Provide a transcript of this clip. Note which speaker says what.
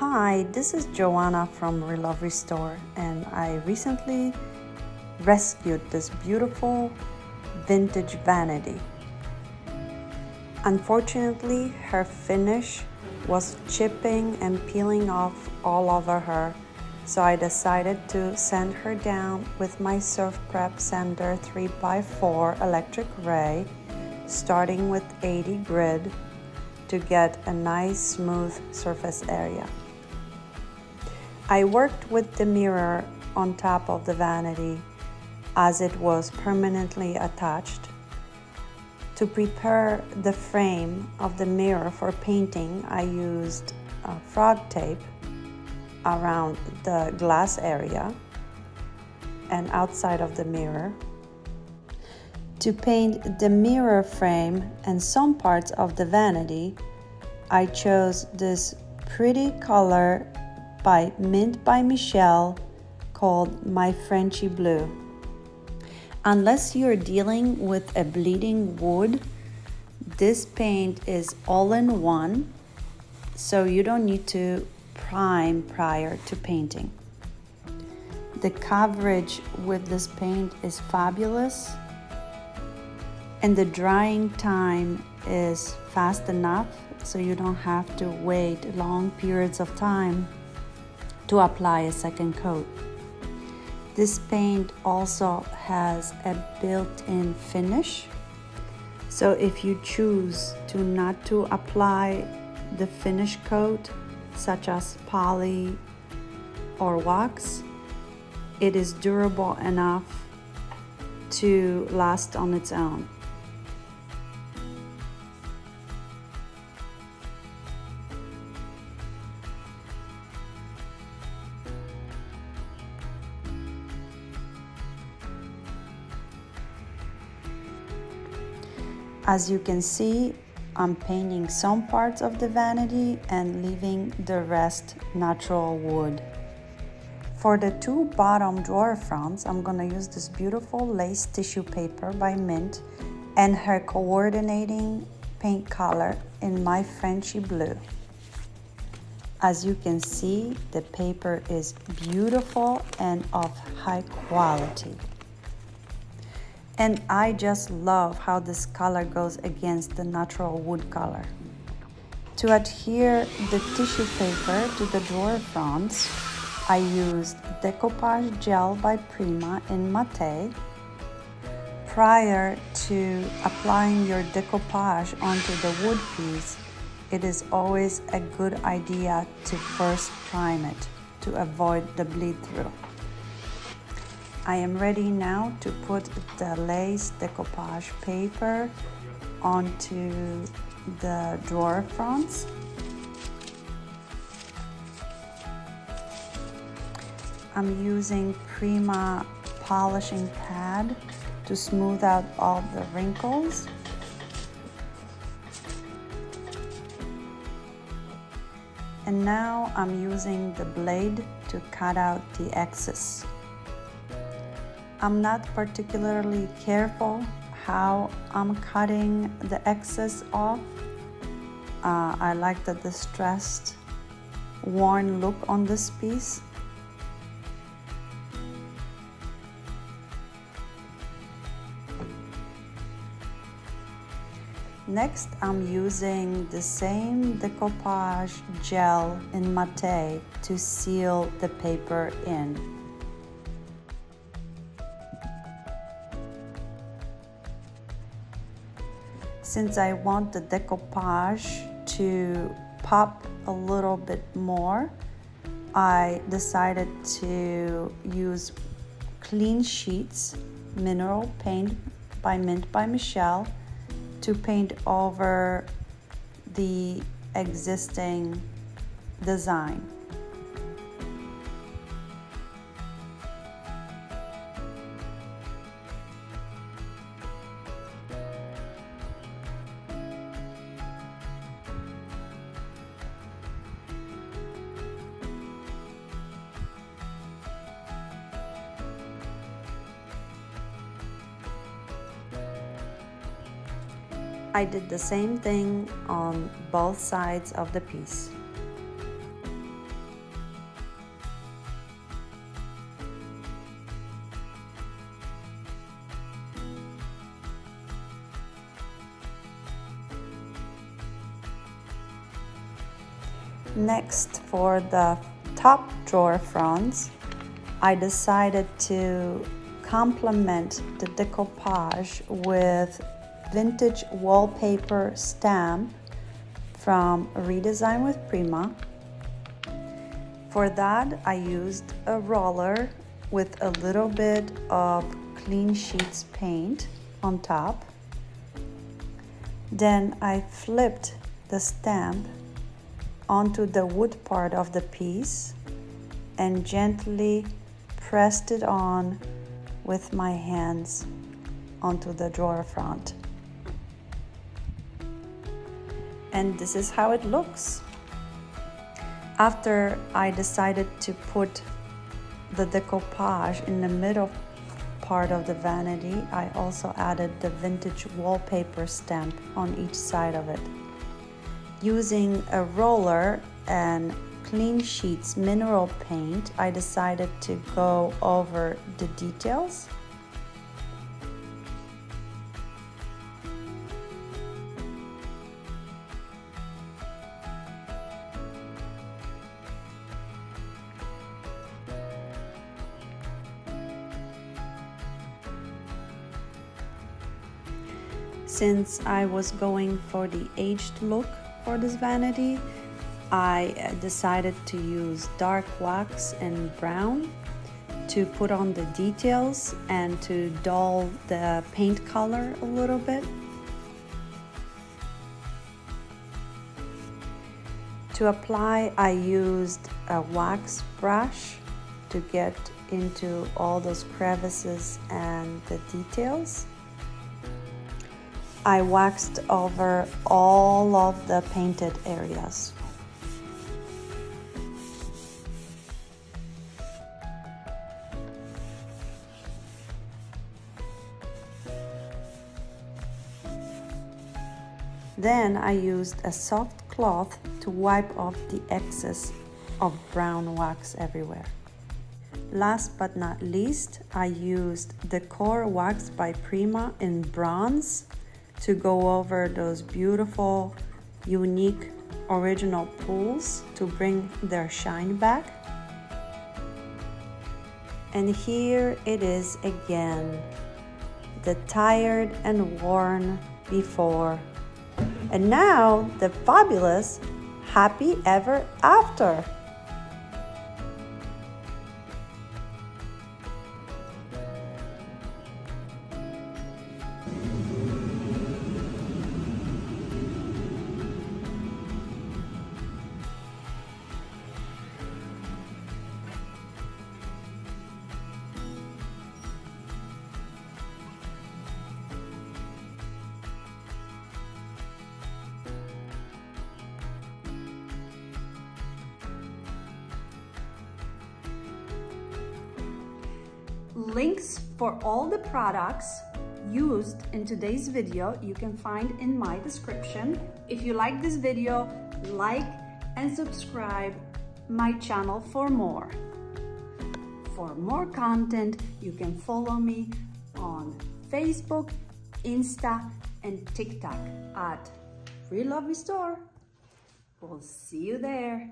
Speaker 1: Hi, this is Joanna from Relove Restore, and I recently rescued this beautiful vintage vanity. Unfortunately, her finish was chipping and peeling off all over her, so I decided to sand her down with my Surf Prep Sander 3x4 electric ray, starting with 80 grit to get a nice smooth surface area. I worked with the mirror on top of the vanity as it was permanently attached. To prepare the frame of the mirror for painting, I used frog tape around the glass area and outside of the mirror. To paint the mirror frame and some parts of the vanity, I chose this pretty color by Mint by Michelle called My Frenchy Blue. Unless you're dealing with a bleeding wood, this paint is all in one, so you don't need to prime prior to painting. The coverage with this paint is fabulous and the drying time is fast enough so you don't have to wait long periods of time to apply a second coat. This paint also has a built-in finish so if you choose to not to apply the finish coat such as poly or wax it is durable enough to last on its own. As you can see, I'm painting some parts of the vanity and leaving the rest natural wood. For the two bottom drawer fronts, I'm gonna use this beautiful lace tissue paper by Mint and her coordinating paint color in my Frenchy blue. As you can see, the paper is beautiful and of high quality. And I just love how this color goes against the natural wood color. To adhere the tissue paper to the drawer fronts, I used decoupage gel by Prima in Matte. Prior to applying your decoupage onto the wood piece, it is always a good idea to first prime it to avoid the bleed through. I am ready now to put the lace decoupage paper onto the drawer fronts. I'm using Prima polishing pad to smooth out all the wrinkles. And now I'm using the blade to cut out the excess. I'm not particularly careful how I'm cutting the excess off. Uh, I like the distressed, worn look on this piece. Next, I'm using the same decoupage gel in Matte to seal the paper in. Since I want the decoupage to pop a little bit more, I decided to use clean sheets mineral paint by Mint by Michelle to paint over the existing design. I did the same thing on both sides of the piece. Next, for the top drawer fronts, I decided to complement the decoupage with vintage wallpaper stamp from Redesign with Prima. For that, I used a roller with a little bit of clean sheets paint on top. Then I flipped the stamp onto the wood part of the piece and gently pressed it on with my hands onto the drawer front. And this is how it looks. After I decided to put the decoupage in the middle part of the vanity, I also added the vintage wallpaper stamp on each side of it. Using a roller and clean sheets mineral paint, I decided to go over the details. Since I was going for the aged look for this vanity, I uh, decided to use dark wax and brown to put on the details and to dull the paint color a little bit. To apply, I used a wax brush to get into all those crevices and the details. I waxed over all of the painted areas. Then I used a soft cloth to wipe off the excess of brown wax everywhere. Last but not least, I used Decor Wax by Prima in bronze to go over those beautiful, unique, original pulls to bring their shine back. And here it is again, the tired and worn before and now the fabulous happy ever after.
Speaker 2: Links for all the products used in today's video you can find in my description. If you like this video, like and subscribe my channel for more. For more content, you can follow me on Facebook, Insta, and TikTok at Relove Restore. We'll see you there.